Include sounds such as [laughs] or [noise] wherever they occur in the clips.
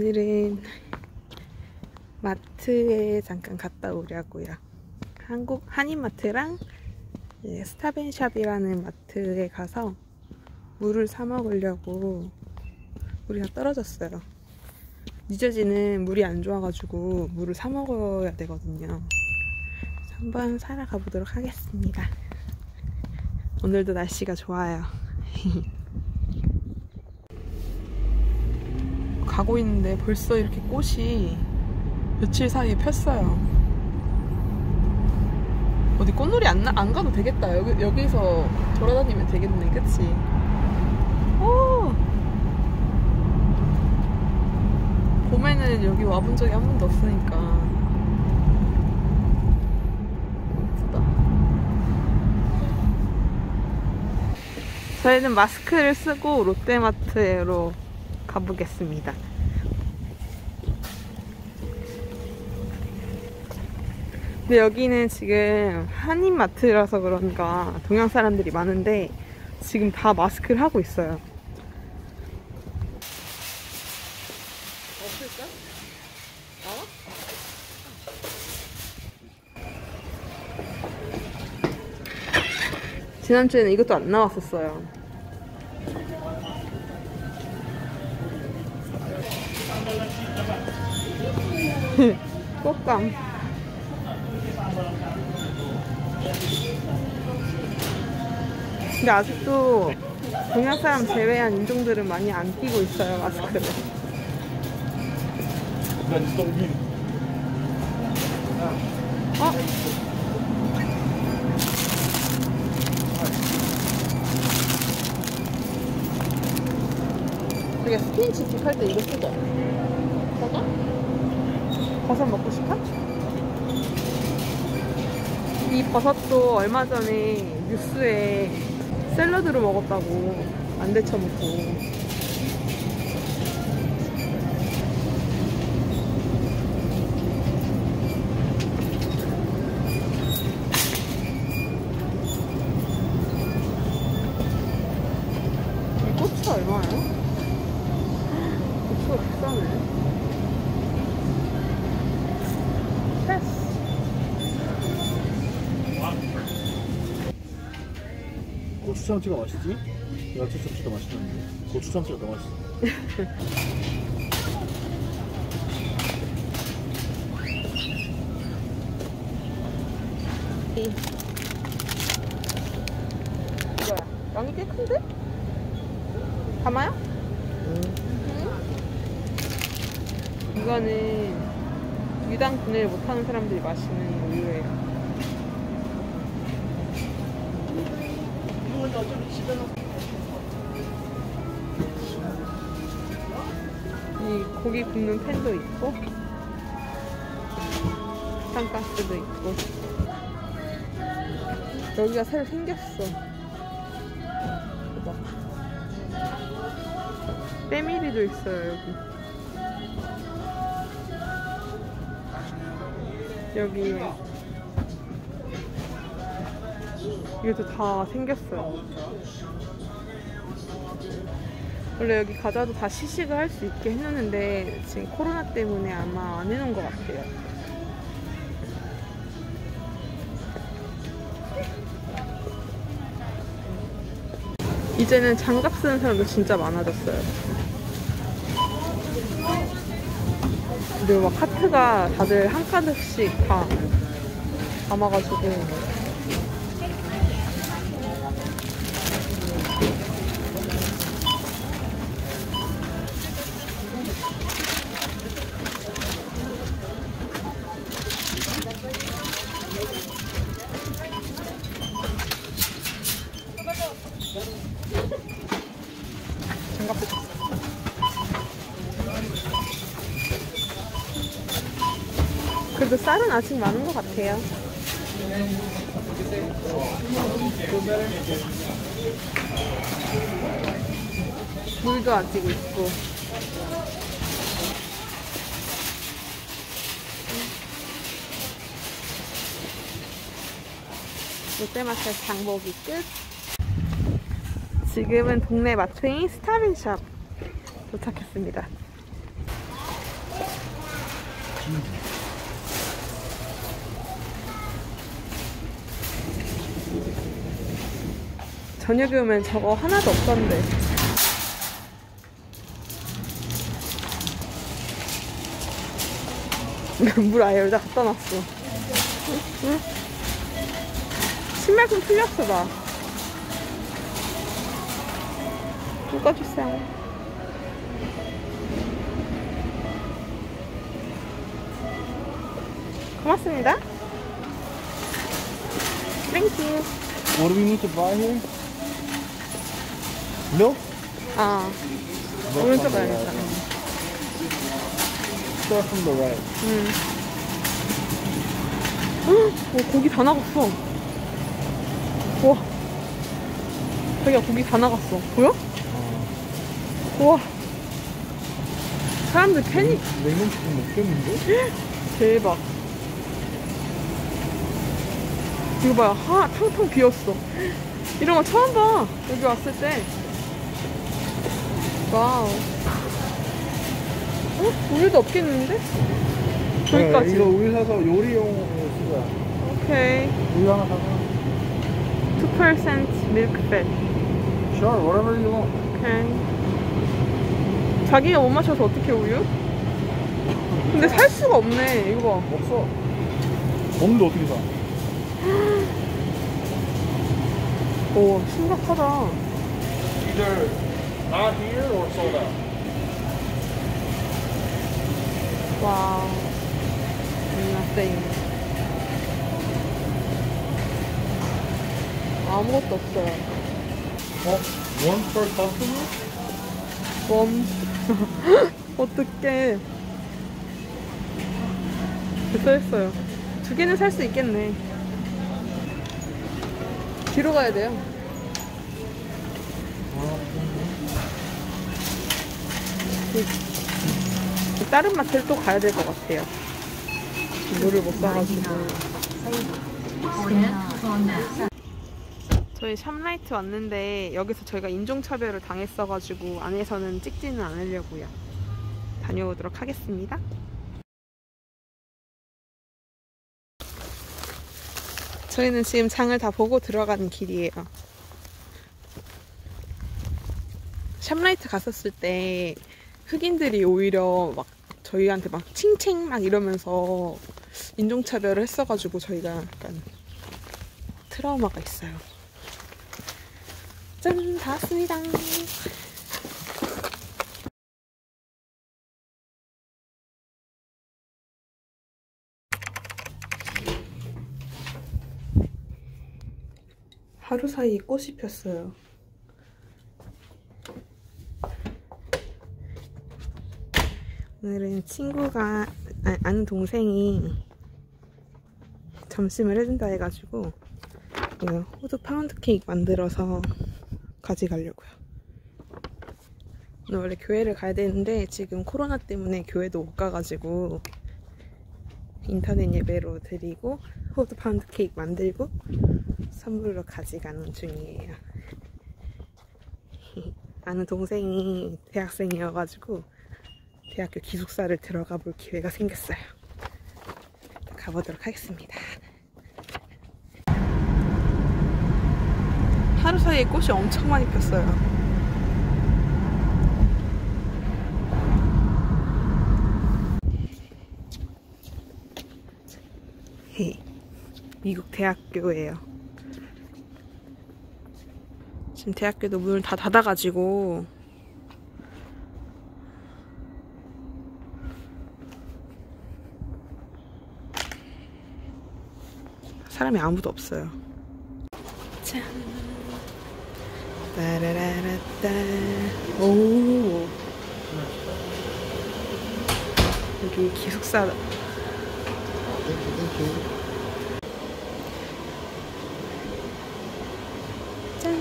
오늘은 마트에 잠깐 갔다 오려고요. 한국 한인마트랑 예, 스타벤샵이라는 마트에 가서 물을 사 먹으려고 다 떨어졌어요. 뉴저지는 물이 안 좋아가지고 물을 사 먹어야 되거든요. 한번 사러 가보도록 하겠습니다. 오늘도 날씨가 좋아요. [laughs] 가고 있는데 벌써 이렇게 꽃이 며칠 사이에 폈어요. 어디 꽃놀이 안, 나- 안 가도 되겠다. 여기, 여기서 돌아다니면 되겠네. 그치? 오! 봄에는 여기 와본 적이 한 번도 없으니까. 예쁘다. 저희는 마스크를 쓰고 롯데마트로 가보겠습니다. 근데 여기는 지금 한인마트라서 그런가 동양 사람들이 많은데 지금 다 마스크를 하고 있어요. 없을까? 어? 지난주에는 이것도 안 나왔었어요. [laughs] 꽃감. 근데 아직도 동양 사람 제외한 인종들은 많이 안 끼고 있어요 마스크를. 어? 우리가 스킨치집 할때 이거 쓰죠? 버섯? 버섯 먹고 싶어? 이 버섯도 얼마 전에 뉴스에 샐러드로 먹었다고 안 데쳐 먹고 고추 참치가 맛있지? 야채 참치가 맛있는데 고추 참치가 더 맛있어 이- 이거야. 양이 꽤 큰데? 담아요? 이거는 유당 분해를 못하는 사람들이 마시는 우유예요. 고기 굽는 팬도 있고, 부탄가스도 있고. 여기가 새로 생겼어. 봐봐. 빼밀이도 있어요, 여기. 여기. 이것도 다 생겼어요. 원래 여기 과자도 다 시식을 할 수 있게 해놓는데 지금 코로나 때문에 아마 안 해놓은 것 같아요. 이제는 장갑 쓰는 사람도 진짜 많아졌어요. 그리고 막 카트가 다들 한 카드씩 다 담아가지고 그래도 쌀은 아직 많은 것 같아요. 물도 아직 있고. 롯데마트 장보기 끝. 지금은 동네 마트인 스타빈샵 도착했습니다. 저녁에 오면 저거 하나도 없던데. [laughs] 물 아예 여기다 갖다 놨어. 응? 신발끈 풀렸어, 나. 묶어주세요. 고맙습니다. 땡큐. What do we need to buy here? Milk? 아, Milk 오른쪽 on the 가야겠다. right. Start from the right. 응. 헉, 어, 고기 다 나갔어. 와. 자기야, 고기 다 나갔어. 보여? 우와. 사람들 패닉. 냉동치킨 먹겠는데? [laughs] 대박. 이거 봐요. 하, 텅텅 비었어. 이런 거 처음 봐. 여기 왔을 때. Wow. 어? 우유도 없겠는데? 저기까지. 네, 이거 우유 사서 요리용으로 쓰자. 오케이. 우유 하나 사서. 2% milk fat. Sure, whatever you want. 오케이. 자기가 못 마셔서 어떻게 우유? 근데 살 수가 없네. 이거 봐. 없어. 없는데 어떻게 사? [gasps] 오, 심각하다. Either not here or sold out. 와우. nothing. 아무것도 없어요. 어? One per customer? 원. 어떡해. 됐어, 했어요. 두 개는 살 수 있겠네. 뒤로 가야 돼요. 이- 다른 마트를 또 가야 될 것 같아요. 물을 못 사가지고. 저희 샵라이트 왔는데 여기서 저희가 인종차별을 당했어가지고 안에서는 찍지는 않으려고요. 다녀오도록 하겠습니다. 저희는 지금 장을 다 보고 들어가는 길이에요. 샵라이트 갔었을 때 흑인들이 오히려 막 저희한테 막 칭칭 막 이러면서 인종차별을 했어가지고 저희가 약간 트라우마가 있어요. 짠! 다 왔습니다. 하루 사이에 꽃이 폈어요. 오늘은 친구가, 아, 아는 동생이 점심을 해준다 해가지고 이거 호두 파운드 케이크 만들어서 가져가려고요. 오늘 원래 교회를 가야 되는데 지금 코로나 때문에 교회도 못 가가지고 인터넷 예배로 드리고 호두 파운드 케이크 만들고 선물로 가져가는 중이에요. [laughs] 아는 동생이 대학생이어가지고 대학교 기숙사를 들어가 볼 기회가 생겼어요. 가보도록 하겠습니다. 하루 사이에 꽃이 엄청 많이 폈어요. 미국 대학교예요. 지금 대학교도 문을 다 닫아가지고 사람이 아무도 없어요. 짠. 따라라라따. 오. 여기 기숙사. 짠.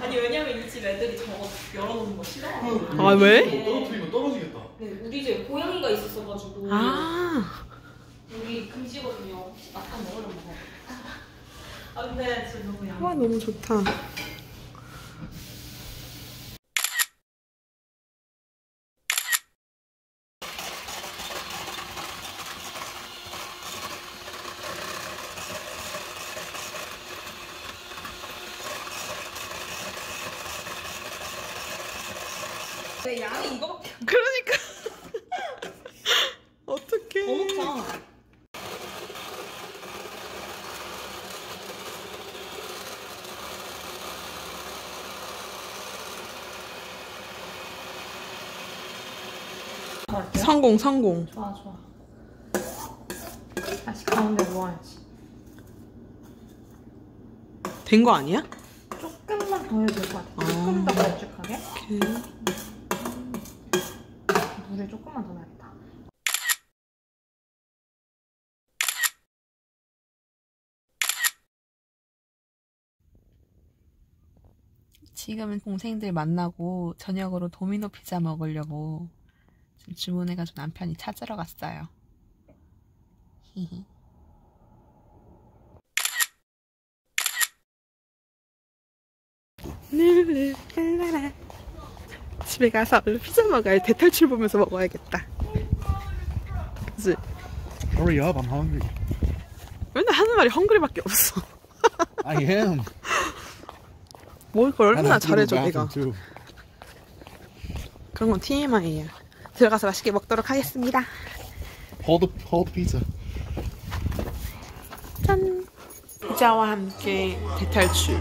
아니 왜냐면 이 집 애들이 저거 열어놓는 거 싫어하거든. 아, 왜? 떨어뜨리면 떨어지겠다. 네, 우리 집에 고양이가 있었어가지고 아 우리 금지거든요. 막간 먹으려고 먹어. 아 근데 지금 너무 양. 와 너무 좋다. 네, 양이 이거밖에 그러니까 성공 성공 좋아 좋아. 다시 가운데 모아야지. 된 거 아니야? 조금만 더 해도 될 것 같아. 아. 조금 더 걸쭉하게. 오케이. 물을 조금만 더 넣어야겠다. 지금은 동생들 만나고 저녁으로 도미노 피자 먹으려고 주문해가지고 남편이 찾으러 갔어요. 히히. 집에 가서 얼른 피자 먹어야 대탈출 보면서 먹어야겠다. 그치? Hurry up, I'm hungry. 맨날 하는 말이 헝그리밖에 없어. I am. 먹을 걸 얼마나 잘해줘 내가. 그런 건 TMI야. 들어가서 맛있게 먹도록 하겠습니다. Hold the pizza. 짠! 피자와 함께 대탈출.